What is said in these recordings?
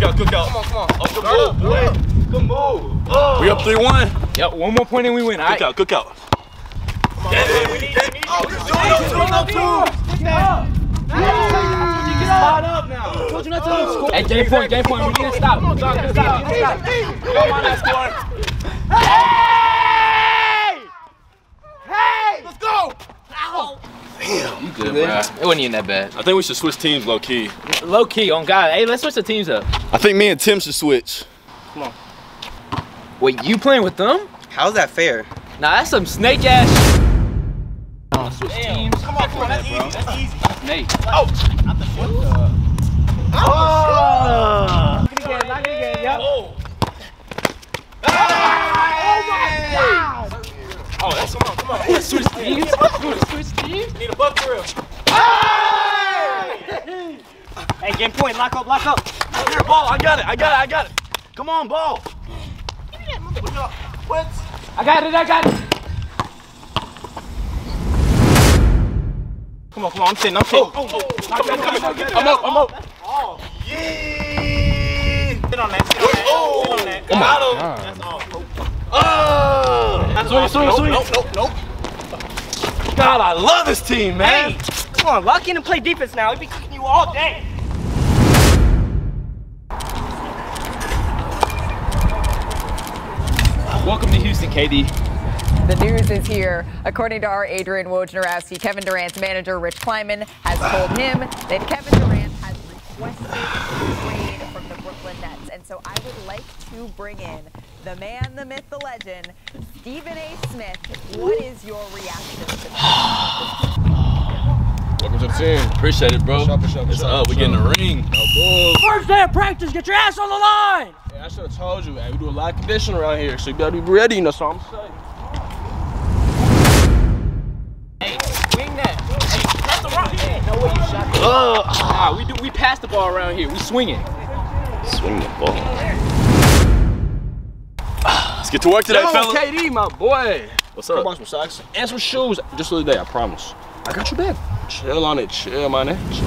Cookout, cookout. Come on, come on. Oh, good move, boy. Good move. Oh. We up 3-1. Yep, one more point and we win. All right. Cookout, cookout. Yeah, we need, we need. Oh, just do it up two, up two. Hey, game point, game point. We need to stop. Stop, stop, stop. Come on, let's score. You good, bro. It wasn't even that bad. I think we should switch teams low key. Low key, on God. Hey, let's switch the teams up. I think me and Tim should switch. Come on. Wait, you playing with them? How's that fair? Nah, that's some snake ass. Oh, switch teams. Come on, come on. That's easy. That's easy. Snake. Oh. Oh. Oh, oh that's come on, come on. Switch teams. Switch teams. Need a buck grill. Hey, game point, lock up, lock up. Here, ball. I got it. I got it. I got it. Come on, ball. What? I got it. I got it. Come on, come on, I'm sitting, I'm sitting. I'm up. I'm up. Yeah. Sit on that. Sit on that. Oh. Sit on that. Oh my God. That's all. Oh. That's Sweet, all. sweet, Nope, sweet. Nope, nope, nope. God, I love this team, man. Come on, lock in and play defense now. We be kicking you all day. Welcome to Houston, KD. The news is here. According to our Adrian Wojnarowski, Kevin Durant's manager, Rich Kleiman, has told him that Kevin Durant has requested a trade from the Brooklyn Nets. And so I would like to bring in the man, the myth, the legend, Stephen A. Smith. What is your reaction to this? Welcome to the team. Appreciate it, bro. For sure, for sure, for It's sure, up. for We getting sure. the ring. First day of practice, get your ass on the line! Yeah, I should have told you, hey, we do a lot of conditioning around here, so you better be ready, you know, so I'm saying. Wing that. Hey, pass the rock. Hey, no way you shot that. Ah, we do. We pass the ball around here. We swing it. Swing the ball. Let's get to work today, Yo, fellas. KD, my boy. What's Come up? on, some socks and some shoes just for the day, I promise. I got you back. Chill on it, chill, man. Chill.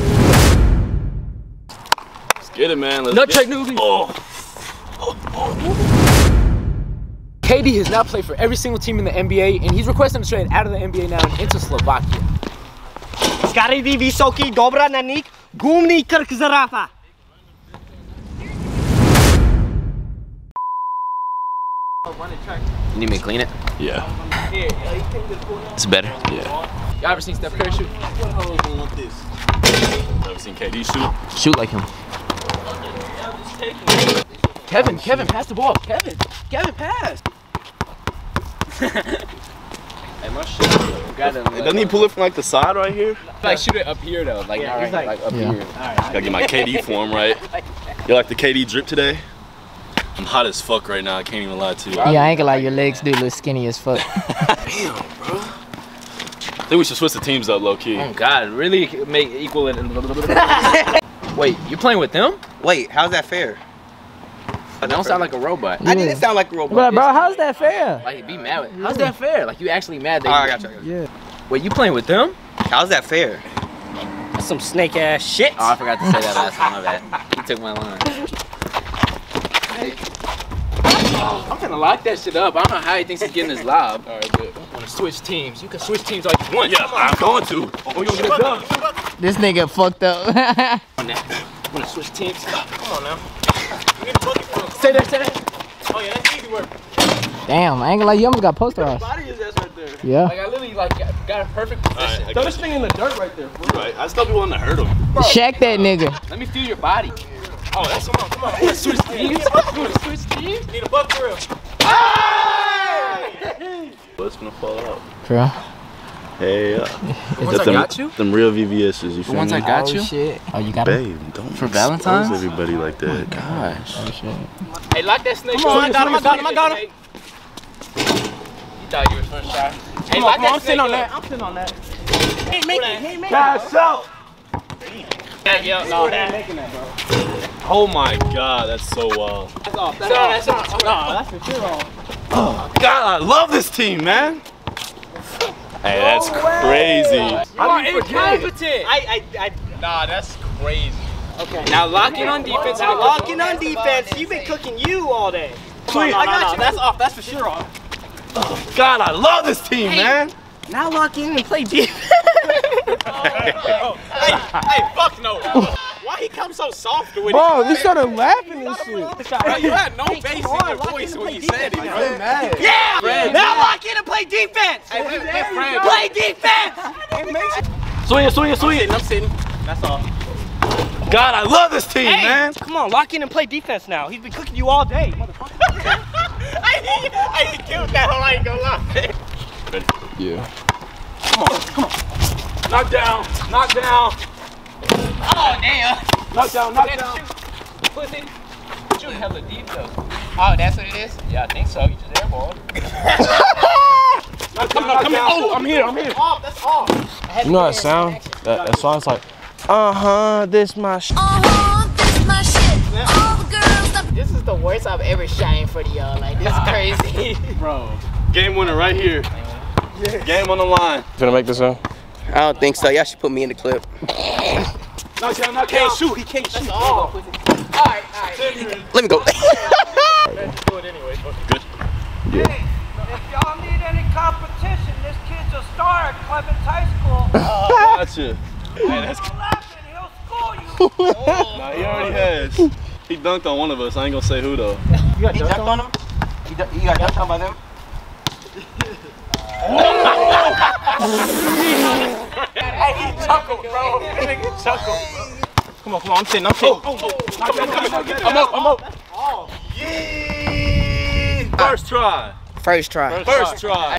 Let's get it, man. Let's Nut get check, newbie. Oh. KD has now played for every single team in the NBA, and he's requesting a trade out of the NBA now and into Slovakia. Skary vysoki, dobra na nik, gumný krk zarafa. You need me to clean it? Yeah. It's better. Yeah. Y'all ever seen Steph Curry shoot? Never seen KD shoot. Shoot like him. Kevin, Kevin, pass the ball. Kevin, Kevin, pass. Hey, my shit. Got him. Doesn't he pull it from like the side right here? Like shoot it up here though, like not right, like- like, up Yeah. here. Gotta get my KD form right. You like the KD drip today? I'm hot as fuck right now. I can't even lie to you. Yeah, I ain't gonna lie, your legs do look skinny as fuck. Damn, bro. I think we should switch the teams up low key. Oh God, really make equal it. Wait, you playing with them? Wait, how's that fair? I don't sound like a robot. I didn't sound like a robot. But bro, how's that fair? Like be mad. With, how's that fair? Like you actually mad? That Oh, I you- got you. I got you. Yeah. Wait, you playing with them? How's that fair? That's some snake ass shit. Oh, I forgot to say that last time. My bad. You took my line. I'm gonna lock that shit up. I don't know how he thinks he's getting his lob. All right, good. Wanna switch teams? You can switch teams all you want. Yeah, I'm going to. Oh, you gonna get a? This nigga fucked up. On that. Wanna switch teams? Come on now. Stay there, stay there. grill. Say that. Say that. Oh yeah, that's easy work. Damn, I ain't gonna lie, you almost got posterized. Body is ass right there. Yeah. Like I literally like got, got a perfect position. right, Throw this thing in the dirt right there. you. Right. I still be wanting to hurt him. Shack that nigga. Let me feel your body. Oh, that's come on, come on. Wanna switch teams? Wanna switch teams? Need a buck grill. What's gonna fall out? Bro. Hey, uh, The ones I them, got you? them real VVS's. You The ones me? I got oh, you? shit. Oh, you got him? Babe, don't For expose Valentine's? everybody like that. Gosh. Oh, shit. Hey, lock that snake. Come on, I got him, I got him, I got him. You thought you were first shot. Hey, Come on, lock come on, that I'm sitting on that. I'm sitting on that. He ain't making it. He ain't making it. Cash out. Yeah, no, that. Oh my god, that's so wild. That's off. That's off. That's off. No, that's for sure on. Oh, god, I love this team, man. Hey, that's crazy. You are incompetent. I, I, I, Nah, that's crazy. Okay. Now lock in on defense. Now lock in on defense. You've been cooking you all day. Sweet. I got you. That's off. That's for sure off. Oh, god, I love this team, man. Now lock in and play defense. Hey, hey, fuck no. Why he come so soft with it? Bro, we started laughing and shit. Bro, you had no bass in your voice when you said it. bro. yeah. Now lock in and play defense. Hey, hey, hey, Fred. Play defense. Swing it, swing it, swing it. I'm sitting. That's all. God, I love this team, Hey, man. come on, lock in and play defense now. He's been cooking you all day, motherfucker. Hey, he killed that hole, I ain't gonna lie. Yeah. Knock down, knock down, Oh damn. knock down, knock down. Pussy. Shoot hella deep though. Oh, that's what it is? Yeah, I think so. You just airball. Knock down, knock down. Oh, I'm here, I'm here. Off, that's off. You know that sound? That, that song's like, uh-huh, this my sh Uh-huh, this is my shit. All the girls This is the worst I've ever shot in front of y'all. Like this is crazy. Bro. Game winner right here. Game on the line. Gonna make this sound? I don't think so. Y'all should put me in the clip. Knock down, knock down. Shoot, he can't shoot. Alright, alright. Let me go. If y'all need any competition, this kid's a star at Clemens High School. Gotcha. Hey, that's Don't laugh he'll school you. Nah, he already has. He dunked on one of us. I ain't gonna say who though. You got dunked on him? You, you got dunked on by them? Oh! Come on, come on, I'm sitting, I'm sitting. I'm up, I'm up. First try. First try. First try.